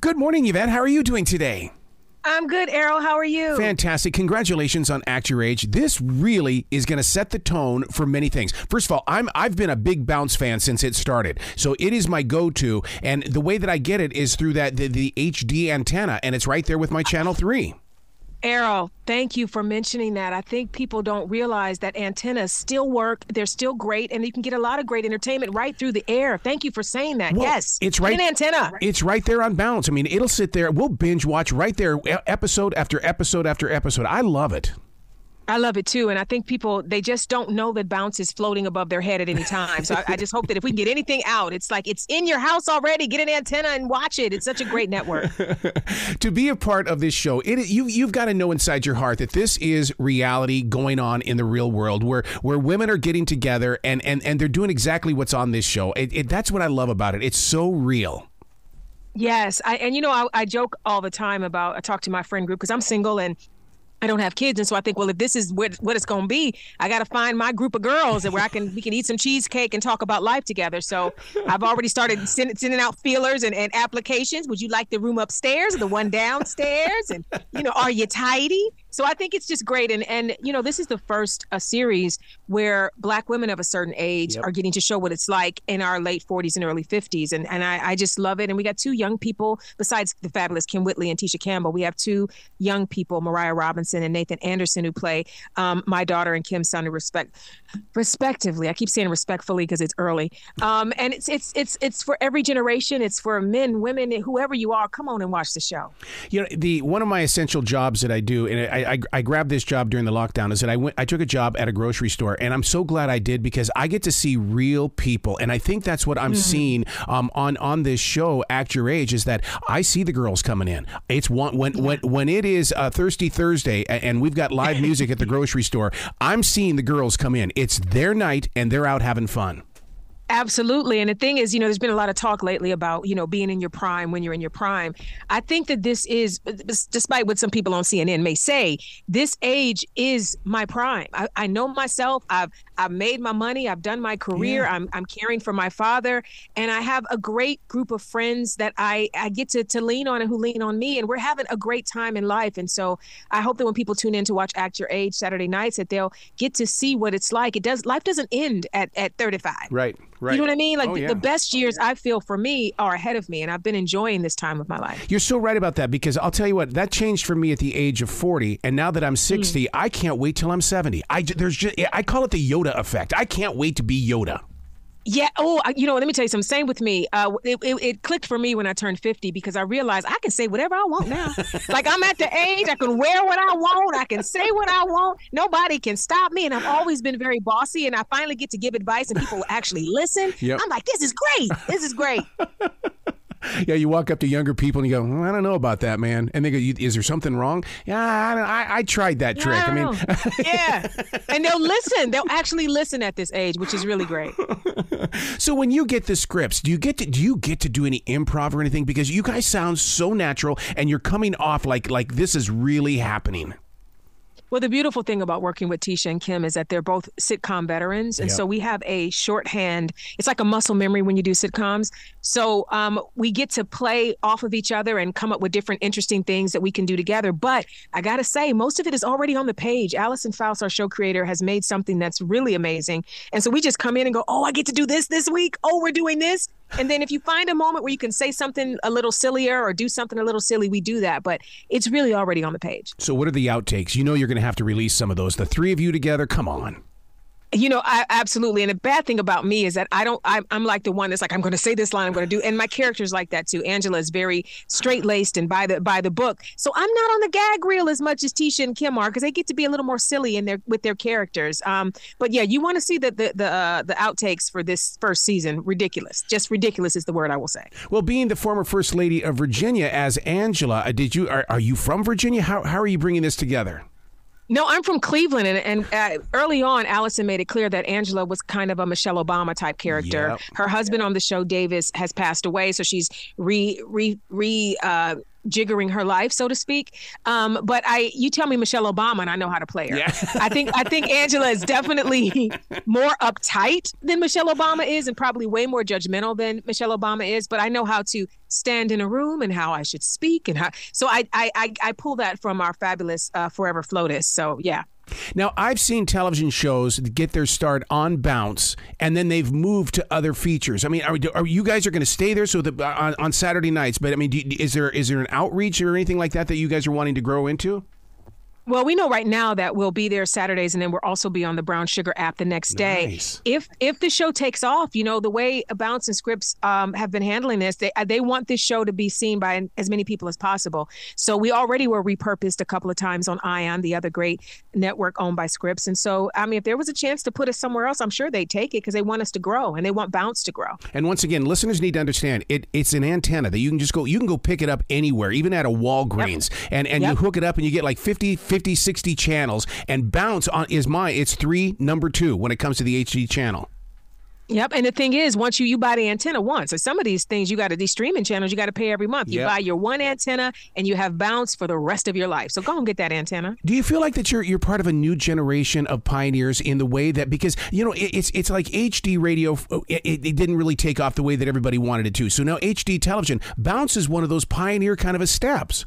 Good morning, Yvette. How are you doing today? I'm good, Arroe. How are you? Fantastic. Congratulations on Act Your Age. This really is going to set the tone for many things. First of all, I'm I've been a big Bounce fan since it started. So it is my go-to and the way that I get it is through that the, the HD antenna and it's right there with my channel 3. Arroe, thank you for mentioning that. I think people don't realize that antennas still work. They're still great, and you can get a lot of great entertainment right through the air. Thank you for saying that. Well, yes, it's right. An antenna. It's right there on Bounce. I mean, it'll sit there. We'll binge watch right there, episode after episode after episode. I love it. I love it too. And I think people, they just don't know that bounce is floating above their head at any time. So I, I, just hope that if we can get anything out, it's like it's in your house already. Get an antenna and watch it. It's such a great network. to be a part of this show, it, you, you've got to know inside your heart that this is reality going on in the real world where, where women are getting together and, and, and they're doing exactly what's on this show. It, it, that's what I love about it. It's so real. Yes, I, and you know I, I joke all the time about I talk to my friend group because I'm single and I don't have kids, and so I think, well, if this is what, what it's going to be, I got to find my group of girls and where I can we can eat some cheesecake and talk about life together. So I've already started send, sending out feelers and, and applications. Would you like the room upstairs, or the one downstairs, and you know, are you tidy? So I think it's just great, and and you know, this is the first a series where Black women of a certain age yep. are getting to show what it's like in our late 40s and early 50s, and and I, I just love it. And we got two young people besides the fabulous Kym Whitley and Tisha Campbell. We have two young people, Mariah Robinson and Nathan Anderson, who play um, my daughter and Kym's son, respect respectively. I keep saying respectfully because it's early, um, and it's it's it's it's for every generation. It's for men, women, whoever you are. Come on and watch the show. You know, the one of my essential jobs that I do, and I I, I grabbed this job during the lockdown is that I went I took a job at a grocery store and I'm so glad I did because I get to see real people and I think that's what I'm mm-hmm. seeing um, on on this show Act Your Age is that I see the girls coming in. It's one when when when it is uh, Thirsty Thursday and we've got live music at the grocery store. I'm seeing the girls come in. It's their night and they're out having fun. Absolutely. And the thing is, you know, there's been a lot of talk lately about, you know, being in your prime when you're in your prime. I think that this is, despite what some people on CNN may say, this age is my prime. I, I know myself. I've I've made my money. I've done my career. Yeah. I'm I'm caring for my father, and I have a great group of friends that I I get to to lean on and who lean on me, and we're having a great time in life. And so I hope that when people tune in to watch Act Your Age Saturday nights, that they'll get to see what it's like. It does. Life doesn't end at at 35. Right. Right. You know what I mean? Like oh, the, yeah. the best years I feel for me are ahead of me, and I've been enjoying this time of my life. You're so right about that because I'll tell you what that changed for me at the age of 40, and now that I'm 60, mm. I can't wait till I'm 70. I there's just I call it the Yoda effect. I can't wait to be Yoda. Yeah. Oh, you know, let me tell you something. Same with me. Uh, it, it, it, clicked for me when I turned 50 because I realized I can say whatever I want now. like I'm at the age I can wear what I want. I can say what I want. Nobody can stop me. And I've always been very bossy. And I finally get to give advice and people actually listen. Yep. I'm like, this is great. This is great. yeah, you walk up to younger people and you go, I don't know about that, man. And they go, is there something wrong? Yeah, I, I, I tried that trick. I, I mean, yeah. And they'll listen. They'll actually listen at this age, which is really great. so when you get the scripts, do you get to do you get to do any improv or anything? Because you guys sound so natural and you're coming off like like this is really happening. Well, the beautiful thing about working with Tisha and Kym is that they're both sitcom veterans. And yep. so we have a shorthand. It's like a muscle memory when you do sitcoms. So um, we get to play off of each other and come up with different interesting things that we can do together. But I got to say, most of it is already on the page. Alyson Fouse, our show creator, has made something that's really amazing. And so we just come in and go, oh, I get to do this this week. Oh, we're doing this. And then if you find a moment where you can say something a little sillier or do something a little silly, we do that. But it's really already on the page. So what are the outtakes? You know you're going to have to release some of those. The three of you together, come on. You know, I absolutely. And the bad thing about me is that I don't. I'm, I'm like the one that's like, I'm going to say this line. I'm going to do. And my character's like that too. Angela is very straight laced and by the by the book. So I'm not on the gag reel as much as Tisha and Kym are because they get to be a little more silly in their with their characters. Um, but yeah, you want to see the the the, uh, the outtakes for this first season. Ridiculous. Just ridiculous is the word I will say. Well, being the former first lady of Virginia as Angela, uh, did you are, are you from Virginia? How how are you bringing this together? No, I'm from Cleveland, and, and uh, early on, Alyson made it clear that Angela was kind of a Michelle Obama type character. Yep. Her husband yep. on the show, Davis, has passed away, so she's re re re uh, jiggering her life, so to speak. Um, but I, you tell me Michelle Obama, and I know how to play her. Yeah. I think I think Angela is definitely more uptight than Michelle Obama is, and probably way more judgmental than Michelle Obama is. But I know how to stand in a room and how I should speak, and how. So I I I, I pull that from our fabulous uh, Forever Flotus. So yeah. Now, I've seen television shows get their start on Bounce, and then they've moved to other features. I mean, are, are you guys are going to stay there so that uh, on, on Saturday nights? But I mean, do, is there is there an outreach or anything like that that you guys are wanting to grow into? Well, we know right now that we'll be there Saturdays, and then we'll also be on the Brown Sugar app the next day. Nice. If if the show takes off, you know the way Bounce and Scripps um, have been handling this, they they want this show to be seen by as many people as possible. So we already were repurposed a couple of times on Ion, the other great network owned by Scripps. And so, I mean, if there was a chance to put us somewhere else, I'm sure they'd take it because they want us to grow and they want Bounce to grow. And once again, listeners need to understand it. It's an antenna that you can just go. You can go pick it up anywhere, even at a Walgreens, yep. and and yep. you hook it up and you get like 50, 50, 60 channels channels, and Bounce on is my it's three number two when it comes to the HD channel. Yep, and the thing is, once you you buy the antenna once, so some of these things you got to these streaming channels you got to pay every month. You yep. buy your one antenna and you have bounce for the rest of your life. So go and get that antenna. Do you feel like that you're you're part of a new generation of pioneers in the way that because you know it, it's it's like HD radio, oh, it, it didn't really take off the way that everybody wanted it to. So now HD television, bounce is one of those pioneer kind of a steps.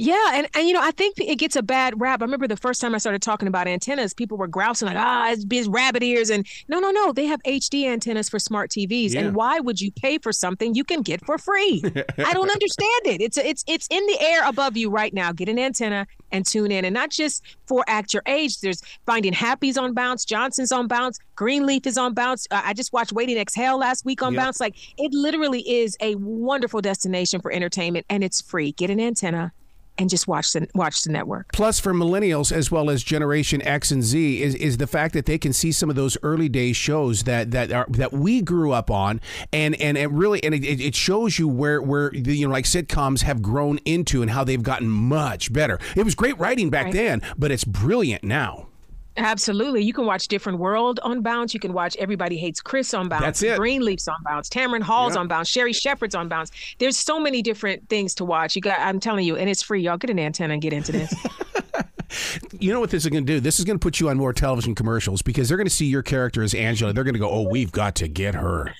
Yeah, and, and you know, I think it gets a bad rap. I remember the first time I started talking about antennas, people were grousing like, ah, it's, it's rabbit ears. And no, no, no, they have HD antennas for smart TVs. Yeah. And why would you pay for something you can get for free? I don't understand it. It's it's it's in the air above you right now. Get an antenna and tune in. And not just for Act Your Age. There's Finding Happy's on Bounce, Johnson's on Bounce, Greenleaf is on Bounce. Uh, I just watched Waiting Exhale last week on yep. Bounce. Like it literally is a wonderful destination for entertainment and it's free. Get an antenna and just watch the watch the network. Plus, for millennials as well as Generation X and Z, is, is the fact that they can see some of those early days shows that that are that we grew up on, and and it really and it, it shows you where where the, you know like sitcoms have grown into and how they've gotten much better. It was great writing back right. then, but it's brilliant now. Absolutely. You can watch Different World on Bounce. You can watch Everybody Hates Chris on Bounce. That's it. Greenleaf's on Bounce. Tamron Hall's yep. on Bounce. Sherri Shepherd's on Bounce. There's so many different things to watch. You got I'm telling you, and it's free. Y'all get an antenna and get into this. you know what this is going to do? This is going to put you on more television commercials because they're going to see your character as Angela. They're going to go, "Oh, we've got to get her."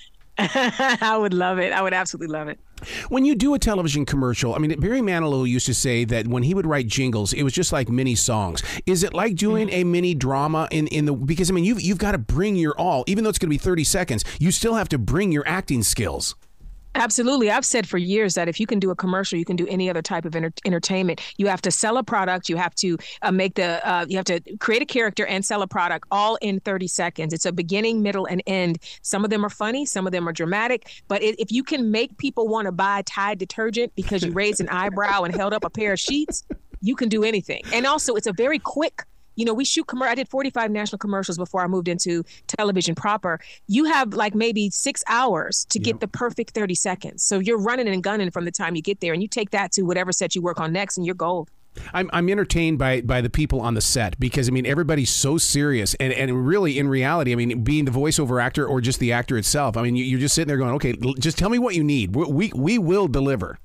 I would love it. I would absolutely love it. When you do a television commercial, I mean, Barry Manilow used to say that when he would write jingles, it was just like mini songs. Is it like doing mm-hmm. a mini drama in, in the because I mean you've you've got to bring your all, even though it's going to be thirty seconds. You still have to bring your acting skills. Absolutely. I've said for years that if you can do a commercial, you can do any other type of enter- entertainment. You have to sell a product. You have to uh, make the, uh, you have to create a character and sell a product all in 30 seconds. It's a beginning, middle, and end. Some of them are funny, some of them are dramatic. But it, if you can make people want to buy Tide detergent because you raised an eyebrow and held up a pair of sheets, you can do anything. And also, it's a very quick you know, we shoot commercial. I did 45 national commercials before I moved into television proper. You have like maybe six hours to get the perfect 30 seconds. So you're running and gunning from the time you get there, and you take that to whatever set you work on next, and you're gold. I'm, I'm entertained by by the people on the set because I mean everybody's so serious and, and really in reality I mean being the voiceover actor or just the actor itself I mean you, are just sitting there going okay just tell me what you need we, we, we will deliver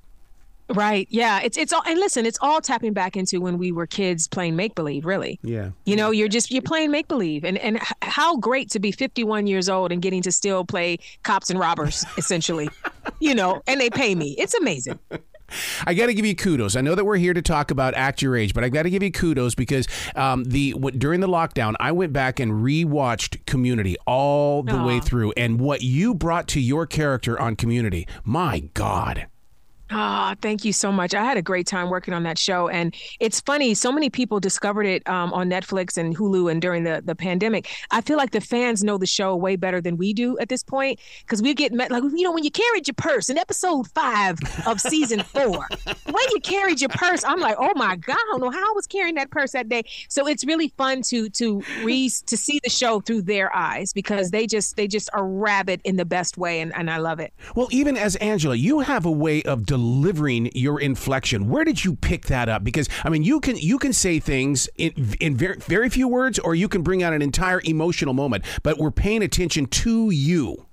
Right. Yeah. It's it's all and listen, it's all tapping back into when we were kids playing make believe, really. Yeah. You know, you're just you're playing make believe. And and how great to be 51 years old and getting to still play cops and robbers essentially. you know, and they pay me. It's amazing. I got to give you kudos. I know that we're here to talk about act your age, but I got to give you kudos because um, the what, during the lockdown, I went back and rewatched Community all the Aww. way through, and what you brought to your character on Community, my God. Ah, oh, thank you so much. I had a great time working on that show, and it's funny. So many people discovered it um, on Netflix and Hulu, and during the the pandemic. I feel like the fans know the show way better than we do at this point because we get met like you know when you carried your purse in episode five of season four. when you carried your purse, I'm like, oh my god, I don't know how I was carrying that purse that day. So it's really fun to to re to see the show through their eyes because they just they just are rabid in the best way, and and I love it. Well, even as Angela, you have a way of delivering your inflection. Where did you pick that up? Because I mean, you can you can say things in in very very few words, or you can bring out an entire emotional moment. But we're paying attention to you.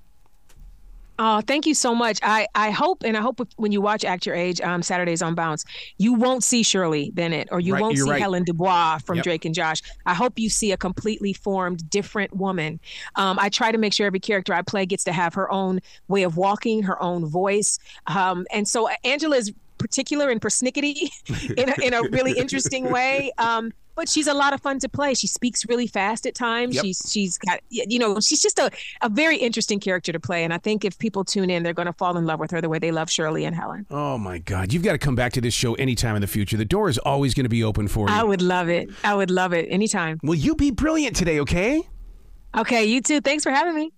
Oh, thank you so much. I, I hope, and I hope when you watch Act Your Age um, Saturdays on Bounce, you won't see Shirley Bennett or you Right, won't see right. Helen Dubois from Yep. Drake and Josh. I hope you see a completely formed, different woman. Um, I try to make sure every character I play gets to have her own way of walking, her own voice. Um, and so Angela is particular and persnickety in a, in a really interesting way. Um, but she's a lot of fun to play. She speaks really fast at times. Yep. She's she's got you know she's just a, a very interesting character to play. And I think if people tune in, they're going to fall in love with her the way they love Shirley and Helen. Oh my God! You've got to come back to this show anytime in the future. The door is always going to be open for you. I would love it. I would love it anytime. Will you be brilliant today? Okay. Okay, you too. Thanks for having me.